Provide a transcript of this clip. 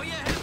Oye,